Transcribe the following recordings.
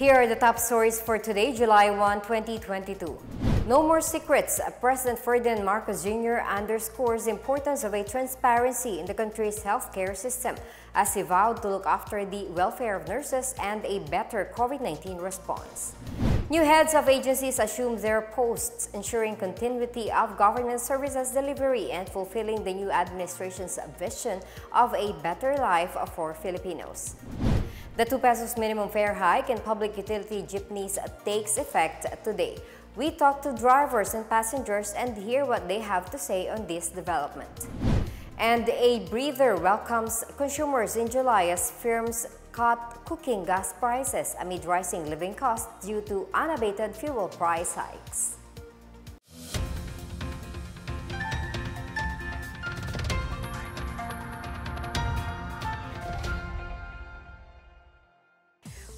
Here are the top stories for today, July 1, 2022. No more secrets. President Ferdinand Marcos Jr. underscores the importance of a transparency in the country's healthcare system as he vowed to look after the welfare of nurses and a better COVID-19 response. New heads of agencies assume their posts, ensuring continuity of government services delivery and fulfilling the new administration's vision of a better life for Filipinos. The 2 pesos minimum fare hike in public utility jeepneys takes effect today. We talk to drivers and passengers and hear what they have to say on this development. And a breather welcomes consumers in July as firms cut cooking gas prices amid rising living costs due to unabated fuel price hikes.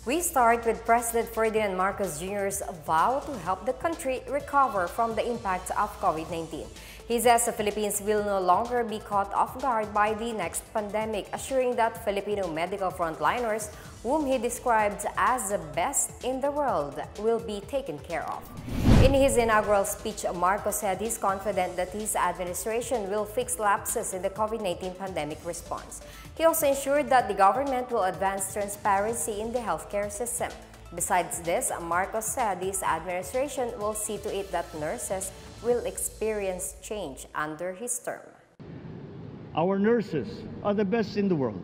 We start with President Ferdinand Marcos Jr.'s vow to help the country recover from the impact of COVID-19. He says the Philippines will no longer be caught off guard by the next pandemic, assuring that Filipino medical frontliners, whom he described as the best in the world, will be taken care of. In his inaugural speech, Marcos said he's confident that his administration will fix lapses in the COVID-19 pandemic response. He also ensured that the government will advance transparency in the healthcare system. Besides this, Marcos said his administration will see to it that nurses will experience change under his term. Our nurses are the best in the world.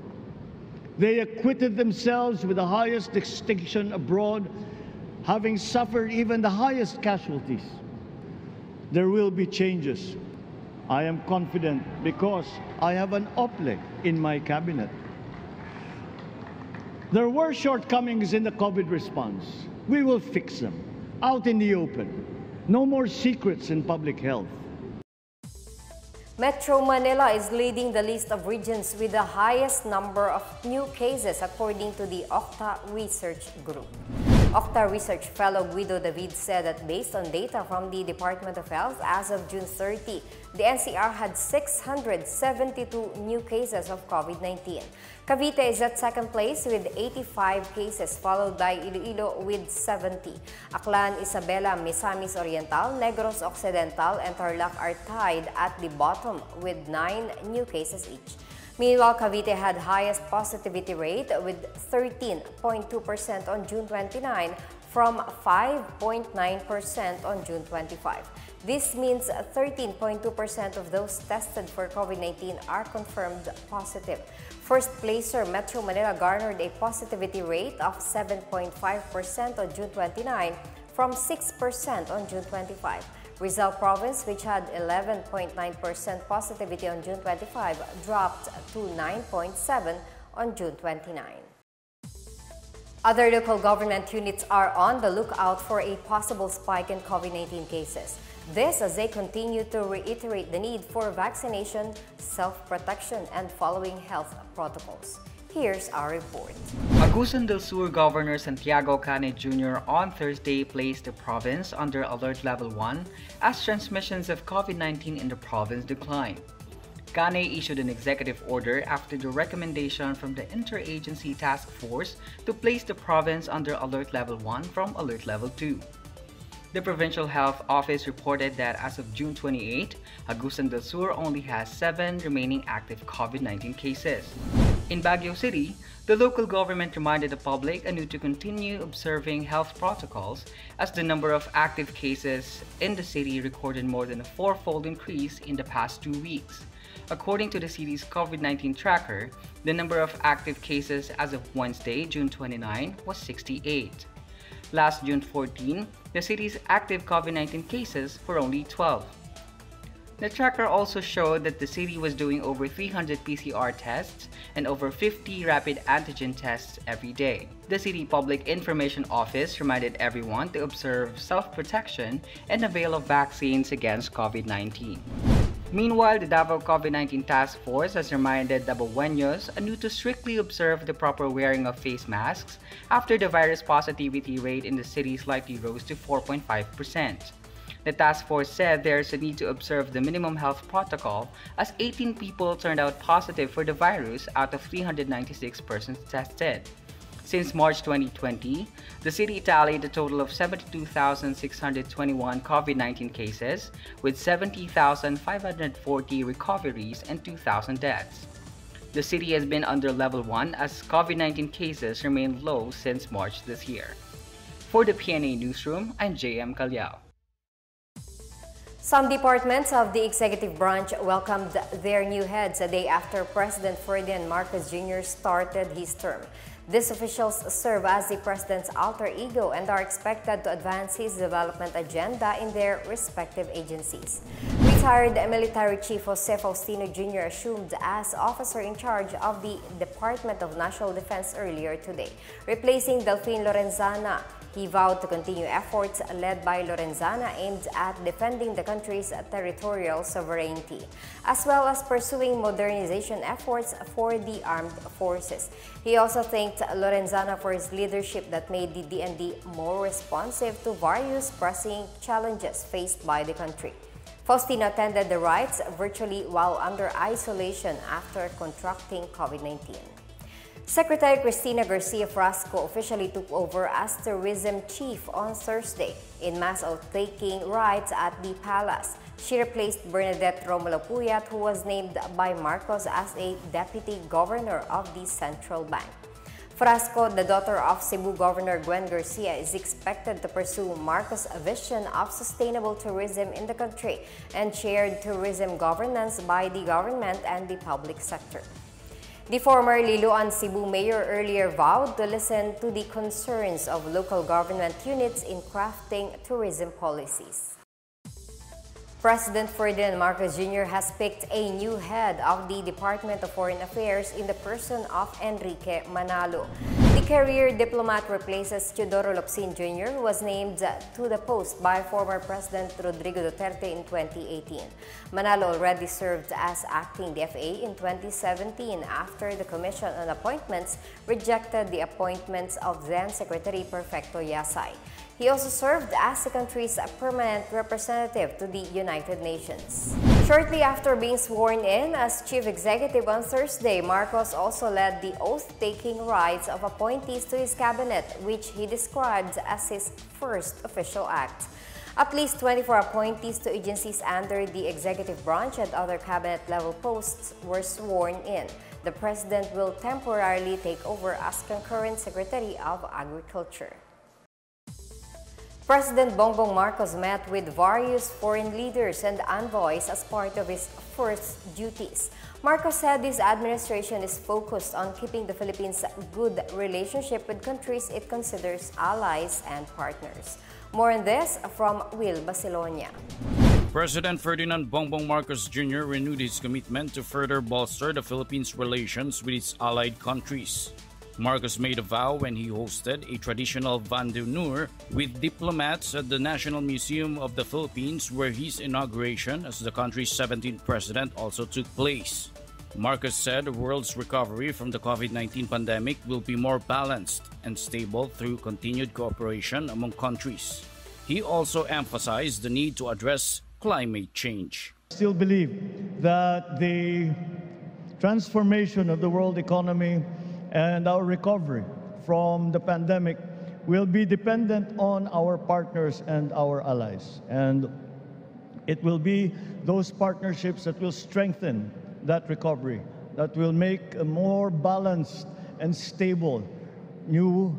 They acquitted themselves with the highest distinction abroad having suffered even the highest casualties. There will be changes. I am confident because I have an OPLE in my cabinet. There were shortcomings in the COVID response. We will fix them out in the open. No more secrets in public health. Metro Manila is leading the list of regions with the highest number of new cases according to the Octa Research Group. Octa Research Fellow Guido David said that based on data from the Department of Health as of June 30, the NCR had 672 new cases of COVID-19. Cavite is at second place with 85 cases, followed by Iloilo with 70. Aklan, Isabela, Misamis Oriental, Negros Occidental, and Tarlac are tied at the bottom with 9 new cases each. Meanwhile, Cavite had highest positivity rate with 13.2% on June 29 from 5.9% on June 25. This means 13.2% of those tested for COVID-19 are confirmed positive. First placer Metro Manila garnered a positivity rate of 7.5% on June 29 from 6% on June 25. Rizal Province, which had 11.9% positivity on June 25, dropped to 9.7 on June 29. Other local government units are on the lookout for a possible spike in COVID-19 cases. This as they continue to reiterate the need for vaccination, self-protection, and following health protocols. Here's our report. Agusan del Sur Governor Santiago Cane Jr. on Thursday placed the province under Alert Level 1 as transmissions of COVID-19 in the province declined. Cane issued an executive order after the recommendation from the Interagency Task Force to place the province under Alert Level 1 from Alert Level 2. The Provincial Health Office reported that as of June 28, Agusan del Sur only has 7 remaining active COVID-19 cases. In Baguio City, the local government reminded the public anew to continue observing health protocols as the number of active cases in the city recorded more than a fourfold increase in the past two weeks. According to the city's COVID-19 tracker, the number of active cases as of Wednesday, June 29, was 68. Last June 14, the city's active COVID-19 cases were only 12. The tracker also showed that the city was doing over 300 PCR tests and over 50 rapid antigen tests every day. The City Public Information Office reminded everyone to observe self-protection and avail of vaccines against COVID-19. Meanwhile, the Davao COVID-19 Task Force has reminded Davaoenos anew to strictly observe the proper wearing of face masks after the virus positivity rate in the city slightly rose to 4.5%. The task force said there's a need to observe the minimum health protocol as 18 people turned out positive for the virus out of 396 persons tested. Since March 2020, the city tallied a total of 72,621 COVID 19 cases, with 70,540 recoveries and 2,000 deaths. The city has been under level 1 as COVID 19 cases remain low since March this year. For the PNA Newsroom, I'm JM Calyao. Some departments of the executive branch welcomed their new heads a day after President Ferdinand Marcos Jr. started his term. These officials serve as the president's alter ego and are expected to advance his development agenda in their respective agencies. Retired military chief Jose Faustino Jr. assumed as officer in charge of the Department of National Defense earlier today, replacing Delfin Lorenzana. He vowed to continue efforts led by Lorenzana aimed at defending the country's territorial sovereignty, as well as pursuing modernization efforts for the armed forces. He also thanked Lorenzana for his leadership that made the DND more responsive to various pressing challenges faced by the country. Faustino attended the rites virtually while under isolation after contracting COVID-19. Secretary Cristina Garcia Frasco officially took over as tourism chief on Thursday in mass of taking rites at the palace. She replaced Bernadette Romulo Puyat, who was named by Marcos as a deputy governor of the central bank. Frasco, the daughter of Cebu Governor Gwen Garcia, is expected to pursue Marcos' vision of sustainable tourism in the country and shared tourism governance by the government and the public sector. The former Liloan Cebu mayor earlier vowed to listen to the concerns of local government units in crafting tourism policies. President Ferdinand Marcos Jr. has picked a new head of the Department of Foreign Affairs in the person of Enrique Manalo. The career diplomat replaces Teodoro Locsin Jr., who was named to the post by former President Rodrigo Duterte in 2018. Manalo already served as acting DFA in 2017 after the Commission on Appointments rejected the appointments of then Secretary Perfecto Yasay. He also served as the country's permanent representative to the United Nations. Shortly after being sworn in as chief executive on Thursday, Marcos also led the oath-taking rites of appointees to his cabinet, which he described as his first official act. At least 24 appointees to agencies under the executive branch and other cabinet-level posts were sworn in. The president will temporarily take over as concurrent Secretary of Agriculture. President Bongbong Marcos met with various foreign leaders and envoys as part of his first duties. Marcos said his administration is focused on keeping the Philippines' good relationship with countries it considers allies and partners. More on this from Will Bacelonia. President Ferdinand Bongbong Marcos Jr. renewed his commitment to further bolster the Philippines' relations with its allied countries. Marcos made a vow when he hosted a traditional vin d'honneur with diplomats at the National Museum of the Philippines, where his inauguration as the country's 17th president also took place. Marcos said the world's recovery from the COVID 19 pandemic will be more balanced and stable through continued cooperation among countries. He also emphasized the need to address climate change. Still believe that the transformation of the world economy and our recovery from the pandemic will be dependent on our partners and our allies. And it will be those partnerships that will strengthen that recovery, that will make a more balanced and stable new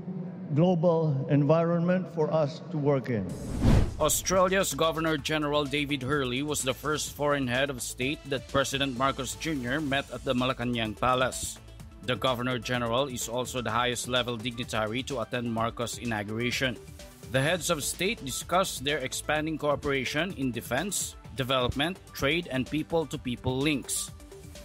global environment for us to work in. Australia's Governor General David Hurley was the first foreign head of state that President Marcos Jr. met at the Malacanang Palace. The Governor General is also the highest level dignitary to attend Marcos' inauguration. The heads of state discussed their expanding cooperation in defense, development, trade, and people to people links.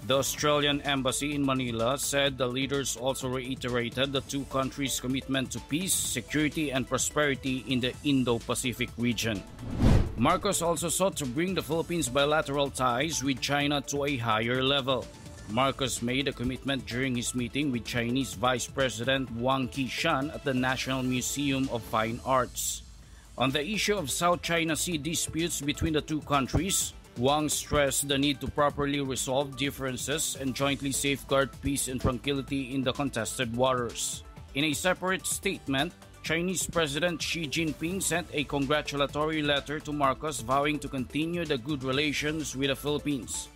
The Australian Embassy in Manila said the leaders also reiterated the two countries' commitment to peace, security, and prosperity in the Indo Pacific region. Marcos also sought to bring the Philippines' bilateral ties with China to a higher level. Marcos made a commitment during his meeting with Chinese Vice President Wang Qishan at the National Museum of Fine Arts. On the issue of South China Sea disputes between the two countries, Wang stressed the need to properly resolve differences and jointly safeguard peace and tranquility in the contested waters. In a separate statement, Chinese President Xi Jinping sent a congratulatory letter to Marcos vowing to continue the good relations with the Philippines.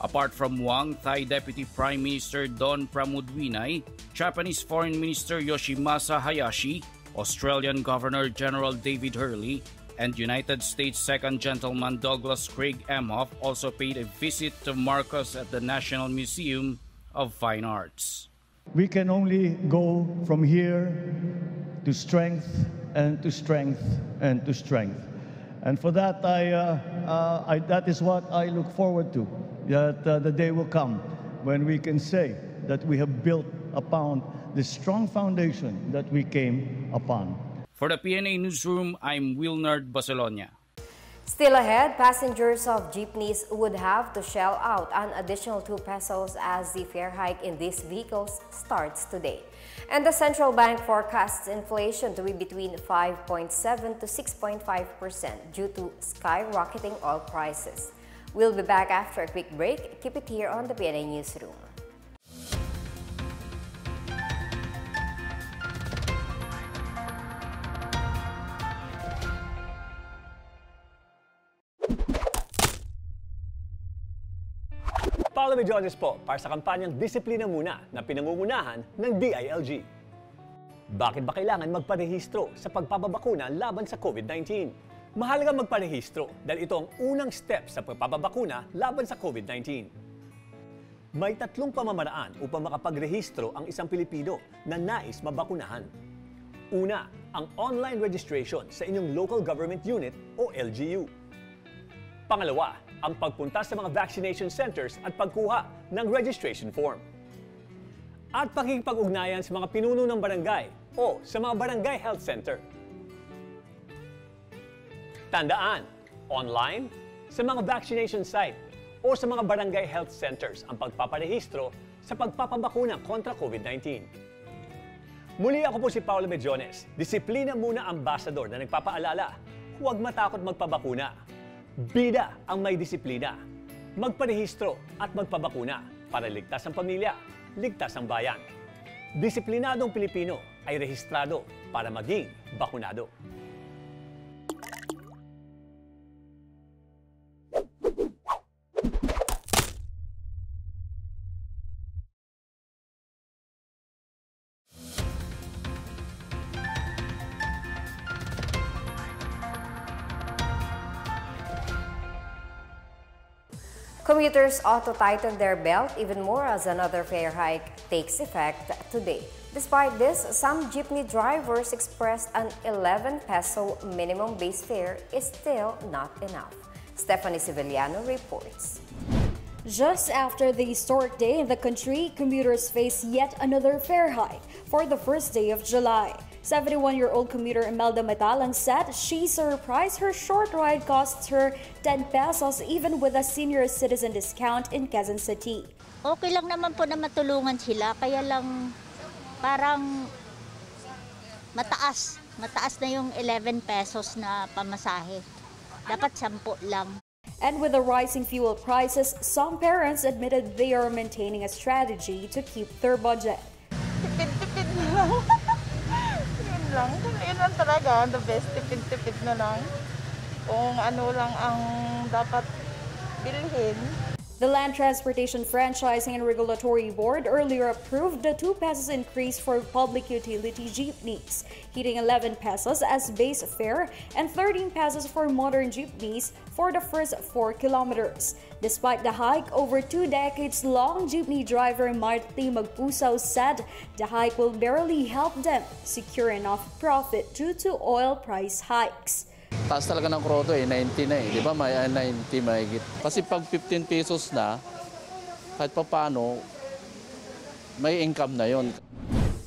Apart from Wang, Thai Deputy Prime Minister Don Pramudwinai, Japanese Foreign Minister Yoshimasa Hayashi, Australian Governor General David Hurley, and United States Second Gentleman Douglas Craig Emhoff also paid a visit to Marcos at the National Museum of Fine Arts. We can only go from here to strength and to strength and to strength. And for that, I, uh, uh, I, that is what I look forward to, that uh, the day will come when we can say that we have built upon the strong foundation that we came upon. For the PNA Newsroom, I'm Wilnard Bacelonia. Still ahead, passengers of jeepneys would have to shell out an additional 2 pesos as the fare hike in these vehicles starts today. And the central bank forecasts inflation to be between 5.7 to 6.5 percent due to skyrocketing oil prices. We'll be back after a quick break. Keep it here on the PNA Newsroom. Paolo Medjones po para sa kampanyang Disiplina Muna na pinangungunahan ng DILG. Bakit ba kailangan magparehistro sa pagpapabakuna laban sa COVID-19? Mahalaga magparehistro dahil ito ang unang step sa pagpapabakuna laban sa COVID-19. May tatlong pamamaraan upang makapagrehistro ang isang Pilipino na nais mabakunahan. Una, ang online registration sa inyong local government unit o LGU. Pangalawa, ang pagpunta sa mga vaccination centers at pagkuha ng registration form. At pakikipag-ugnayan sa mga pinuno ng barangay o sa mga barangay health center. Tandaan, online, sa mga vaccination site o sa mga barangay health centers ang pagpaparehistro sa pagpapabakuna kontra COVID-19. Muli ako po si Paolo Medjones, Disiplina Muna Ambassador na nagpapaalala, huwag matakot magpabakuna. Bida ang may disiplina. Magparehistro at magpabakuna para ligtas ang pamilya, ligtas ang bayan. Disiplinadong Pilipino ay rehistrado para maging bakunado. Commuters ought to tighten their belt even more as another fare hike takes effect today. Despite this, some jeepney drivers expressed an 11 peso minimum base fare is still not enough. Stephanie Sevillano reports. Just after the historic day in the country, commuters face yet another fare hike for the first day of July. 71-year-old commuter Imelda Matalang said she's surprised her short ride costs her 10 pesos even with a senior citizen discount in Quezon City. Okay lang naman po na matulungan sila, kaya lang parang mataas. Mataas na yung 11 pesos na pamasahe. Dapat 10 lang. And with the rising fuel prices, some parents admitted they are maintaining a strategy to keep their budget. Lang. Yun lang talaga. The best, tipid-tipid na lang. Kung ano lang ang dapat bilhin. The Land Transportation Franchising and Regulatory Board earlier approved the 2 pesos increase for public utility jeepneys, hitting 11 pesos as base fare and 13 pesos for modern jeepneys for the first 4 kilometers. Despite the hike, over two decades long jeepney driver Marty Magpusaw said the hike will barely help them secure enough profit due to oil price hikes. Taas talaga ng kroto eh, 90 na eh. Di ba? May ah, 90 mahigit. Kasi pag 15 pesos na, kahit pa paano, may income na yon.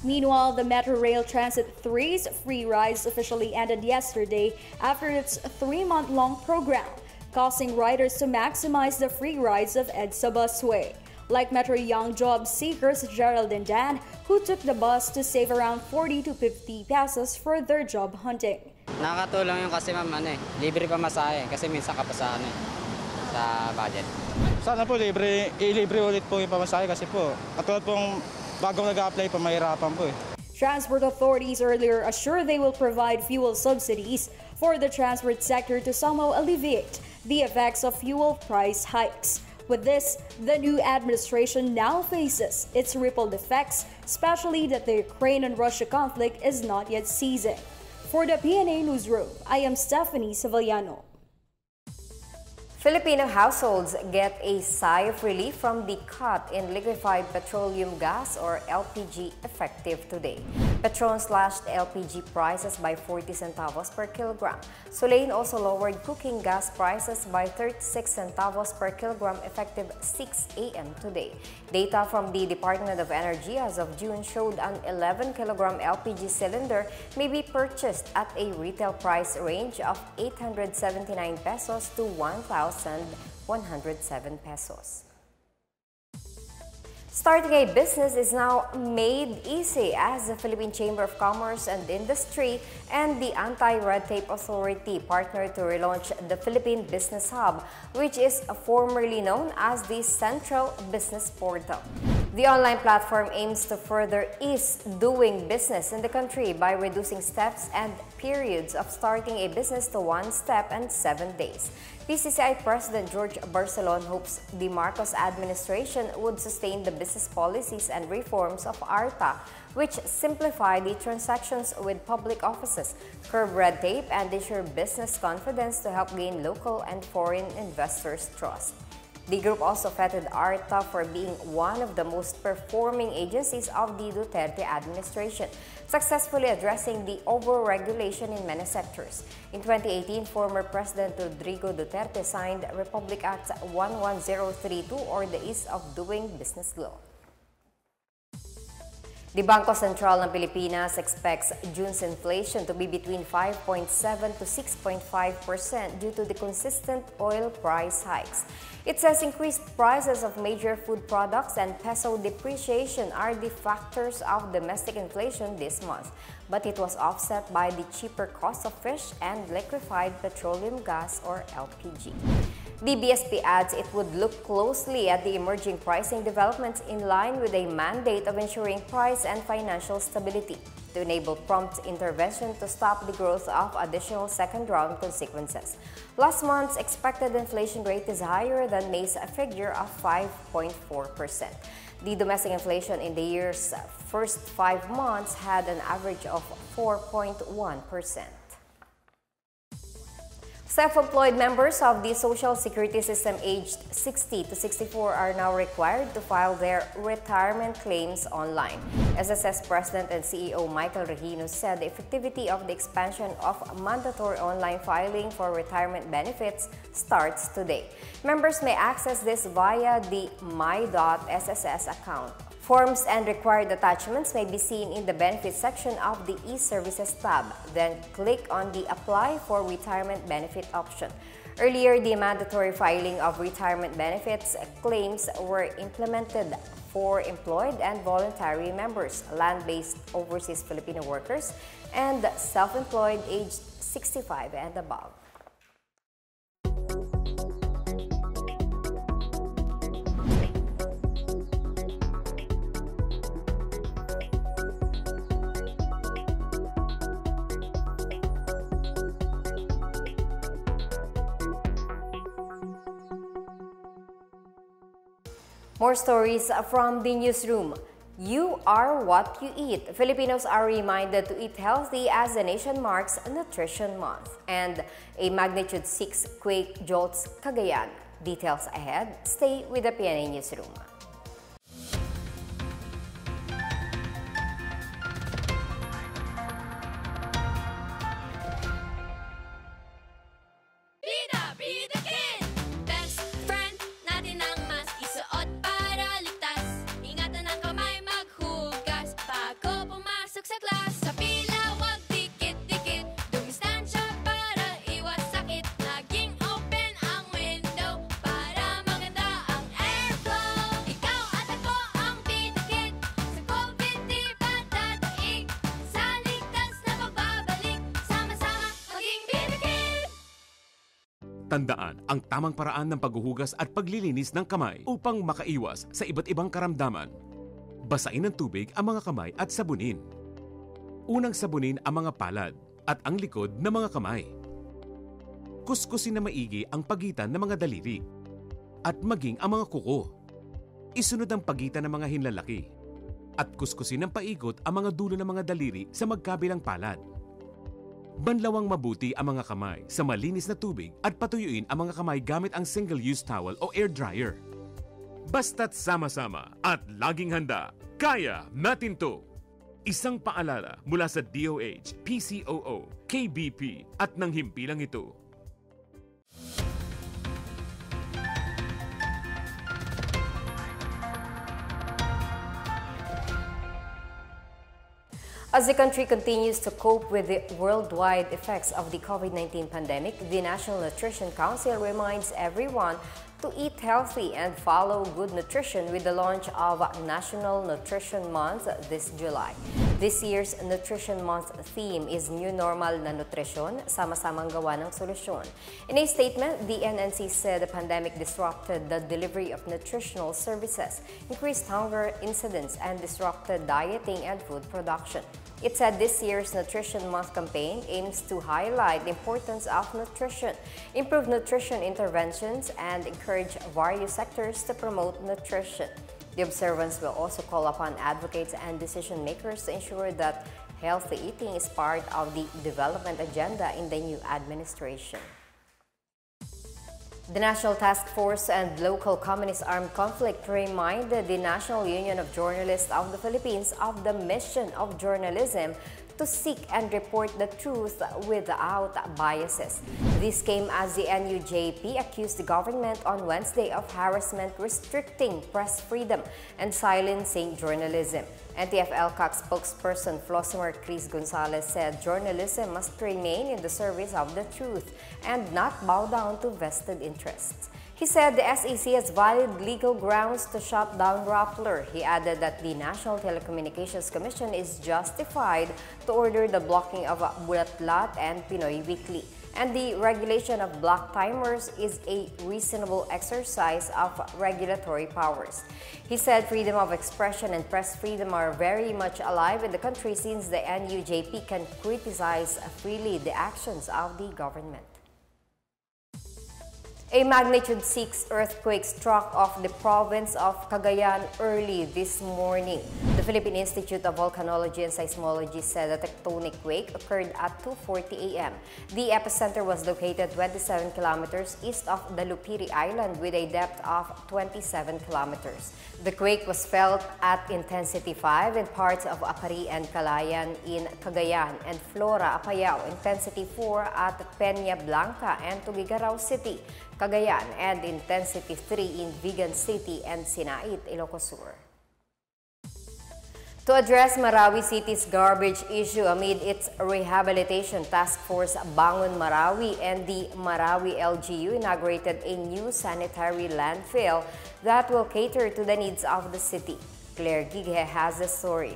Meanwhile, the Metro Rail Transit 3's free rides officially ended yesterday after its three-month-long program, causing riders to maximize the free rides of EDSA Busway. Like Metro Young Job Seekers Gerald and Dan, who took the bus to save around 40 to 50 pesos for their job hunting. Nakakatulong yun kasi ma'am, ano eh, libre pa masahe kasi minsan ka pa sa, ano, eh, sa budget. Sana po libre, ilibre ulit po yung pamasahe kasi po, katulad pong bago nag-apply pa, mahirapan po eh. Transport authorities earlier assured they will provide fuel subsidies for the transport sector to somehow alleviate the effects of fuel price hikes. With this, the new administration now faces its rippled effects, especially that the Ukraine and Russia conflict is not yet ceasing. For the PNA Newsroom, I am Stephanie Sevillano. Filipino households get a sigh of relief from the cut in liquefied petroleum gas or LPG effective today. Petron slashed LPG prices by 40 centavos per kilogram. Solane also lowered cooking gas prices by 36 centavos per kilogram effective 6 a.m. today. Data from the Department of Energy as of June showed an 11 kilogram LPG cylinder may be purchased at a retail price range of 879 pesos to 1,107 pesos. Starting a business is now made easy as the Philippine Chamber of Commerce and Industry and the Anti-Red Tape Authority partnered to relaunch the Philippine Business Hub, which is formerly known as the Central Business Portal. The online platform aims to further ease doing business in the country by reducing steps and periods of starting a business to one step and seven days. PCCI President George Barcelon hopes the Marcos administration would sustain the business policies and reforms of ARTA, which simplify the transactions with public offices, curb red tape, and ensure business confidence to help gain local and foreign investors' trust. The group also feted ARTA for being one of the most performing agencies of the Duterte administration, successfully addressing the overregulation in many sectors. In 2018, former President Rodrigo Duterte signed Republic Act 11032 or the Ease of Doing Business Law. The Bangko Sentral ng Pilipinas expects June's inflation to be between 5.7 to 6.5% due to the consistent oil price hikes. It says increased prices of major food products and peso depreciation are the factors of domestic inflation this month, but it was offset by the cheaper cost of fish and liquefied petroleum gas or LPG. The BSP adds it would look closely at the emerging pricing developments in line with a mandate of ensuring price and financial stability to enable prompt intervention to stop the growth of additional second-round consequences. Last month's expected inflation rate is higher than May's figure of 5.4%. The domestic inflation in the year's first five months had an average of 4.1%. Self-employed members of the Social Security System aged 60 to 64 are now required to file their retirement claims online. SSS President and CEO Michael Regino said the effectivity of the expansion of mandatory online filing for retirement benefits starts today. Members may access this via the my.sss account. Forms and required attachments may be seen in the Benefits section of the e-Services tab. Then click on the Apply for Retirement Benefit option. Earlier, the mandatory filing of retirement benefits claims were implemented for employed and voluntary members, land-based overseas Filipino workers, and self-employed aged 65 and above. More stories from the newsroom. You are what you eat. Filipinos are reminded to eat healthy as the nation marks Nutrition Month. And a magnitude 6 quake jolts Cagayan. Details ahead. Stay with the PNA Newsroom. Tandaan ang tamang paraan ng paghuhugas at paglilinis ng kamay upang makaiwas sa iba't ibang karamdaman. Basain ng tubig ang mga kamay at sabunin. Unang sabunin ang mga palad at ang likod ng mga kamay. Kuskusin na maigi ang pagitan ng mga daliri at maging ang mga kuko. Isunod ang pagitan ng mga hinlalaki at kuskusin ng paikot ang mga dulo ng mga daliri sa magkabilang palad. Banlawang mabuti ang mga kamay sa malinis na tubig at patuyuin ang mga kamay gamit ang single-use towel o air dryer. Basta't sama-sama at laging handa, kaya natin to! Isang paalala mula sa DOH, PCOO, KBP at ng himpilang ito. As the country continues to cope with the worldwide effects of the COVID-19 pandemic, the National Nutrition Council reminds everyone to eat healthy and follow good nutrition with the launch of National Nutrition Month this July. This year's Nutrition Month theme is New Normal na Nutrisyon, sama-samang gawa ng solusyon. In a statement, the NNC said the pandemic disrupted the delivery of nutritional services, increased hunger incidents, and disrupted dieting and food production. It said this year's Nutrition Month campaign aims to highlight the importance of nutrition, improve nutrition interventions, and encourage various sectors to promote nutrition. The observance will also call upon advocates and decision makers to ensure that healthy eating is part of the development agenda in the new administration. The National Task Force and local Communist Armed Conflict reminded the National Union of Journalists of the Philippines of the mission of journalism to seek and report the truth without biases. This came as the NUJP accused the government on Wednesday of harassment restricting press freedom and silencing journalism. NTF-ELCAC spokesperson Flosimar Cris Gonzalez said journalism must remain in the service of the truth and not bow down to vested interests. He said the SEC has valid legal grounds to shut down Rappler. He added that the National Telecommunications Commission is justified to order the blocking of Bulatlat and Pinoy Weekly. And the regulation of block timers is a reasonable exercise of regulatory powers. He said freedom of expression and press freedom are very much alive in the country since the NUJP can criticize freely the actions of the government. A magnitude 6 earthquake struck off the province of Cagayan early this morning. The Philippine Institute of Volcanology and Seismology said a tectonic quake occurred at 2.40 a.m. The epicenter was located 27 kilometers east of Dalupiri Island with a depth of 27 kilometers. The quake was felt at intensity 5 in parts of Aparri and Calayan in Cagayan and Flora, Apayao, intensity 4 at Peña Blanca and Tuguegarao City. Cagayan, and intensity 3 in Vigan City and Sinait, Ilocos Sur. To address Marawi City's garbage issue amid its rehabilitation task force, Bangon Marawi and the Marawi LGU inaugurated a new sanitary landfill that will cater to the needs of the city. Claire Gighe has the story.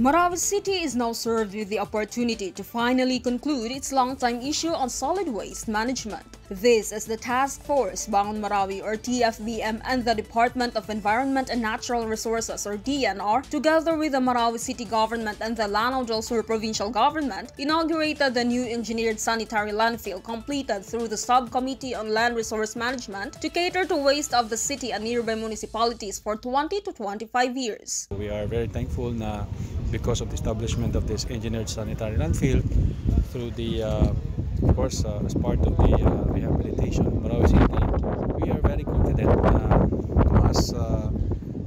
Marawi City is now served with the opportunity to finally conclude its long-time issue on solid waste management. This is the Task Force Bangon Marawi or TFBM and the Department of Environment and Natural Resources or DNR, together with the Marawi City Government and the Lanao del Sur Provincial Government, inaugurated the new engineered sanitary landfill completed through the Subcommittee on Land Resource Management to cater to waste of the city and nearby municipalities for 20 to 25 years. We are very thankful na because of the establishment of this engineered sanitary landfill through the, uh, of course, uh, as part of the uh, rehabilitation. But obviously we are very confident na mas uh,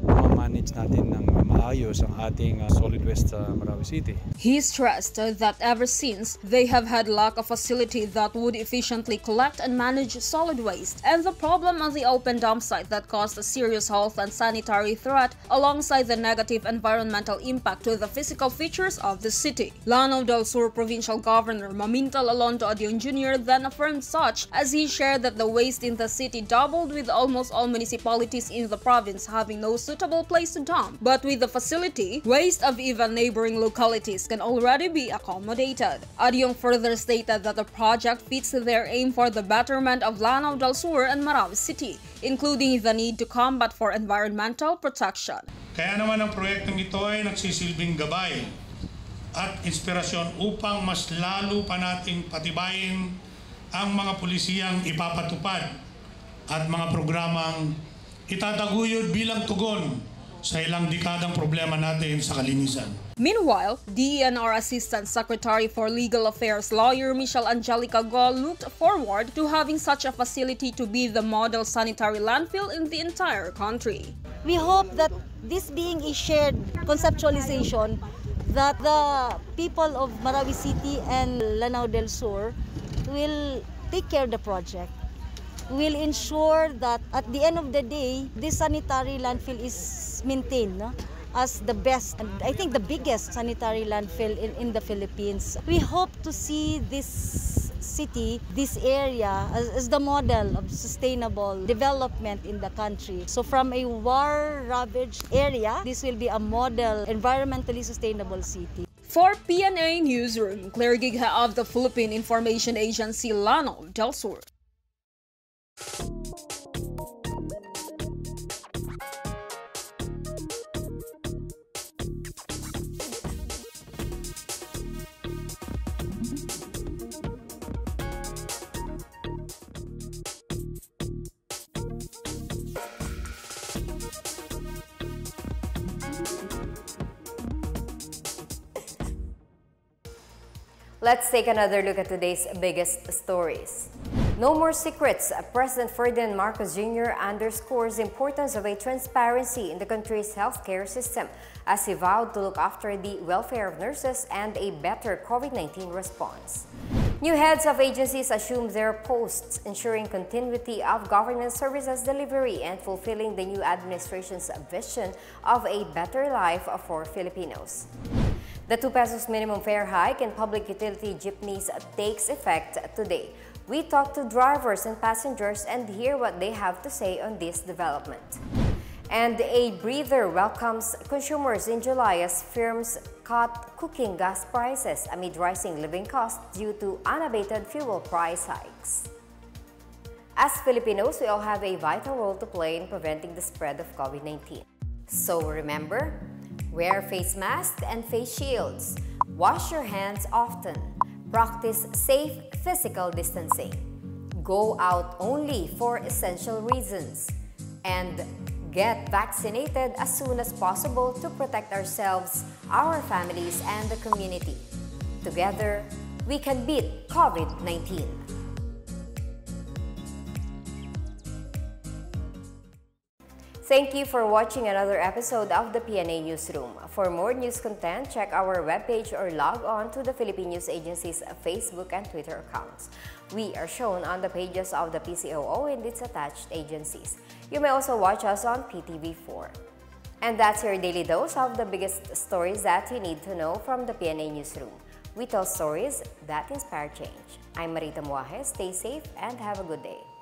manage natin ng maayos ang ating uh, solid waste sa Marawi City. He stressed that ever since, they have had lack of facility that would efficiently collect and manage solid waste, and the problem on the open dump site that caused a serious health and sanitary threat alongside the negative environmental impact to the physical features of the city. Lanao del Sur Provincial Governor Mamintal Alonto Adiong Jr. then affirmed such as he shared that the waste in the city doubled with almost all municipalities in the province having no suitable place to dump. But with the facility, waste of even neighboring localities can already be accommodated. Adyong further stated that the project fits their aim for the betterment of Lanao del Sur and Marawi City, including the need to combat for environmental protection. Kaya naman ang proyektong ito ay nagsisilbing gabay at inspirasyon upang mas lalo pa nating patibayin ang mga pulisiyang ipapatupad at mga programang itataguyod bilang tugon sa ilang dekadang problema natin sa kalinisan. Meanwhile, DENR Assistant Secretary for Legal Affairs lawyer Michelle Angelica Gol looked forward to having such a facility to be the model sanitary landfill in the entire country. We hope that this being a shared conceptualization that the people of Marawi City and Lanao del Sur will take care of the project will ensure that at the end of the day, this sanitary landfill is maintained no? as the best and I think the biggest sanitary landfill in, in the Philippines. We hope to see this city, this area, as, as the model of sustainable development in the country. So from a war-ravaged area, this will be a model environmentally sustainable city. For PNA Newsroom, Claire Gigha of the Philippine Information Agency Lano del Sur. Let's take another look at today's biggest stories. No more secrets. President Ferdinand Marcos Jr. underscores the importance of a transparency in the country's healthcare system as he vowed to look after the welfare of nurses and a better COVID-19 response. New heads of agencies assume their posts, ensuring continuity of government services delivery and fulfilling the new administration's vision of a better life for Filipinos. The 2 pesos minimum fare hike in public utility jeepneys takes effect today. We talk to drivers and passengers and hear what they have to say on this development. And a breather welcomes consumers in July as firms cut cooking gas prices amid rising living costs due to unabated fuel price hikes. As Filipinos, we all have a vital role to play in preventing the spread of COVID-19. So remember, Wear face masks and face shields. Wash your hands often. Practice safe physical distancing. Go out only for essential reasons. And get vaccinated as soon as possible to protect ourselves, our families, and the community. Together, we can beat COVID-19. Thank you for watching another episode of the PNA Newsroom. For more news content, check our webpage or log on to the Philippine News Agency's Facebook and Twitter accounts. We are shown on the pages of the PCOO and its attached agencies. You may also watch us on PTV4. And that's your daily dose of the biggest stories that you need to know from the PNA Newsroom. We tell stories that inspire change. I'm Marita Moaje. Stay safe and have a good day.